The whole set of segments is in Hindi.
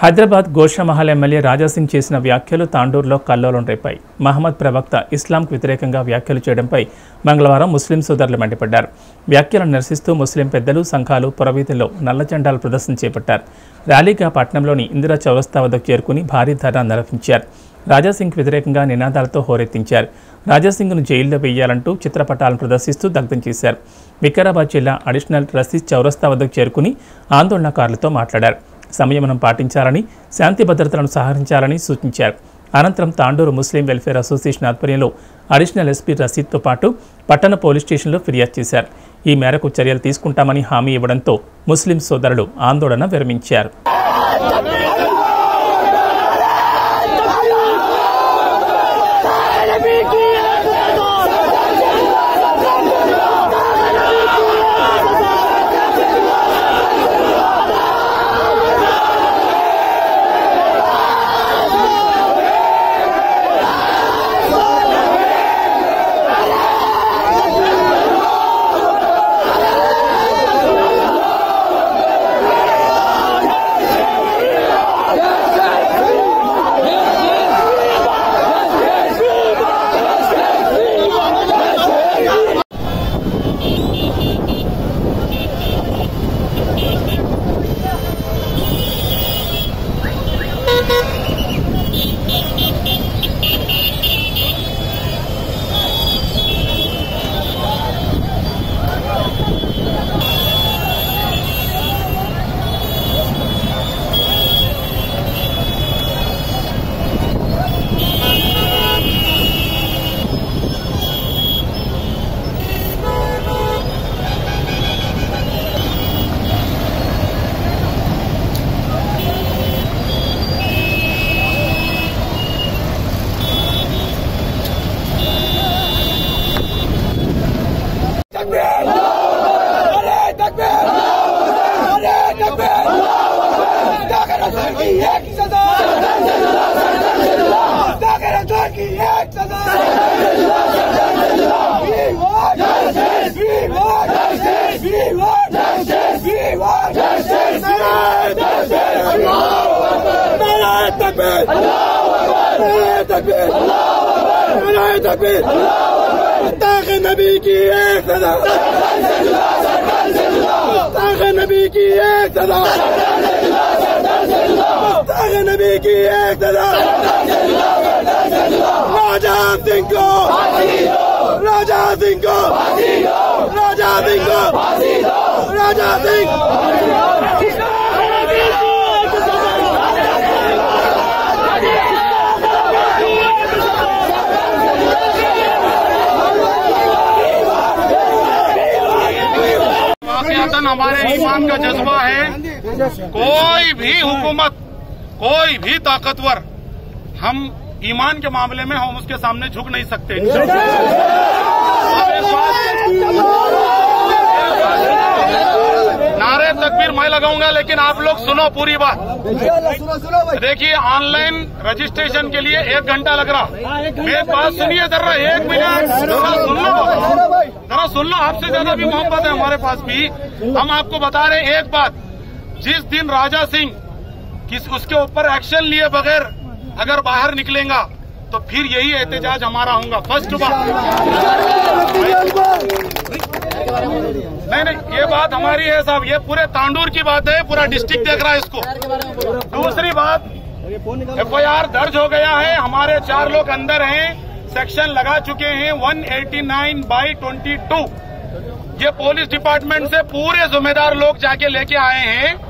హైదరాబాద్ గోషామహల్ ఎమ్మెల్యే రాజాసింగ్ చేసిన వ్యాఖ్యలు తాండూరులో కల్లోలం రేపాయి. మహమ్మద్ ప్రవక్త ఇస్లాంకు వ్యతిరేకంగా వ్యాఖ్యలు చేయడంపై మంగళవారం ముస్లిం సోదరులు మండిపడ్డారు. వ్యాఖ్యలను నిరసిస్తూ ముస్లిం పెద్దలు సంఘాలు పురవీధుల్లో నల్లజెండాలు ప్రదర్శన చేపట్టారు. ర్యాలీగా పట్నంలోని ఇందిరా చౌరస్తా వద్దకు చేరుకుని భారీ ధర్నా నిర్వహించారు. రాజాసింగ్ వ్యతిరేకంగా నినాదాలతో హోరెత్తించారు. రాజాసింగ్ను జైల్లో వేయాలంటూ చిత్రపటాలను ప్రదర్శిస్తూ దగ్ధం చేశారు. వికారాబాద్ జిల్లా అడిషనల్ రసీద్ చౌరస్తా వద్దకు చేరుకుని ఆందోళనకారులతో మాట్లాడారు. సంయమనం పాటించాలని శాంతి భద్రతలను సహకరించాలని సూచించారు. అనంతరం తాండూరు ముస్లిం వెల్ఫేర్ అసోసియేషన్ ఆధ్వర్యంలో అడిషనల్ ఎస్పీ రసీద్తో పాటు పట్టణ పోలీస్ స్టేషన్లో ఫిర్యాదు చేశారు. ఈ మేరకు చర్యలు తీసుకుంటామని హామీ ఇవ్వడంతో ముస్లిం సోదరులు ఆందోళన విరమించారు. दाखिल नबी की एक सदा दाखिल नबी की दाखिल नबी की एक राजा सिंह को राजा सिंह को राजा सिंह को राजा सिंह हमारे ईमान का जज्बा है। कोई भी हुकूमत कोई भी ताकतवर हम ईमान के मामले में हम उसके सामने झुक नहीं सकते। नारे तकबीर मैं लगाऊँगा लेकिन आप लोग सुनो पूरी बात। देखिए ऑनलाइन रजिस्ट्रेशन के लिए एक घंटा लग रहा। मेरी बात सुनिए जरा एक मिनट। जरा सुन लो। जरा सुन लो आपसे ज़्यादा भी मोहब्बत है हमारे पास भी। हम आपको बता रहे हैं एक बात। जिस दिन राजा सिंह किस उसके ऊपर एक्शन लिए बगैर अगर बाहर निकलेगा तो फिर यही एहतजाज हमारा होगा। फ़र्स्ट बात नहीं नहीं, ये बात हमारी है साहब, ये पूरे तांडूर की बात है, पूरा डिस्ट्रिक्ट देख रहा है इसको। दूसरी बात, एफआईआर दर्ज हो गया है, हमारे चार लोग अंदर हैं सेक्शन लगा चुके हैं 189 बाई 22 ये पुलिस डिपार्टमेंट से पूरे जिम्मेदार लोग जाके लेके आए हैं।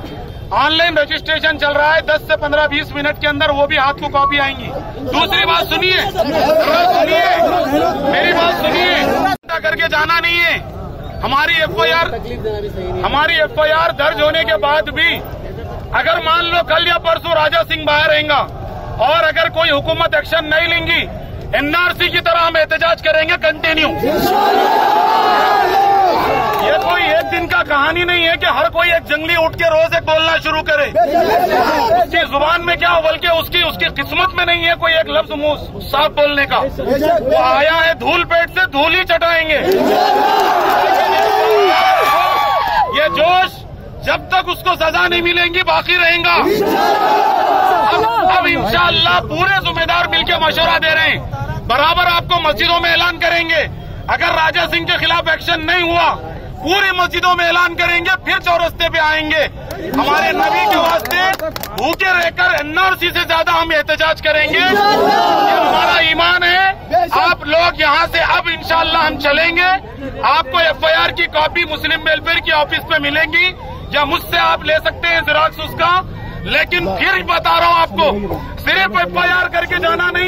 ऑनलाइन रजिस्ट्रेशन चल रहा है 10 से 15 20 मिनट के अंदर वो भी हाथ को कॉपी आएँगी। दूसरी बात सुनिए। सुनिए। मेरी बात सुनिए। करके जाना नहीं है। हमारी एफआईआर हमारी एफआईआर दर्ज होने के बाद भी अगर मान लो कल या परसों राजा सिंह बाहर रहेगा और अगर कोई हुकूमत एक्शन नहीं लेंगी, एनआरसी की तरह हम एहतजाज करेंगे कंटिन्यू ये कोई एक दिन का कहानी नहीं है कि हर कोई एक जंगली उठ के रोज एक बोलना शुरू करे। उसकी ज़ुबान में क्या बल्कि उसकी उसकी किस्मत में नहीं है कोई एक लफ्ज मुँह साफ़ बोलने का। वो आया है धूल पेट से धूल ही चटाएँगे। ये जोश जब तक उसको सजा नहीं मिलेंगी, बाकी रहेगा। अब इंशाअल्लाह पूरे जिम्मेदार मिलकर मशवरा दे रहे हैं। बराबर आपको मस्जिदों में ऐलान करेंगे। अगर राजा सिंह के खिलाफ एक्शन नहीं हुआ पूरी मस्जिदों में ऐलान करेंगे, फिर चौरस्ते पे आएँगे। हमारे नबी के वास्ते भूखे रहकर एनआरसी से ज़्यादा हम एहतजाज करेंगे। ये हमारा ईमान है। आप लोग यहाँ से अब इंशाल्लाह हम चलेंगे। आपको एफआईआर की कॉपी मुस्लिम वेलफेयर की ऑफ़िस पे मिलेंगी, या मुझसे आप ले सकते हैं जिराक्स उसका। लेकिन फिर बता रहा हूँ आपको, सिर्फ़ एफआईआर करके जाना नहीं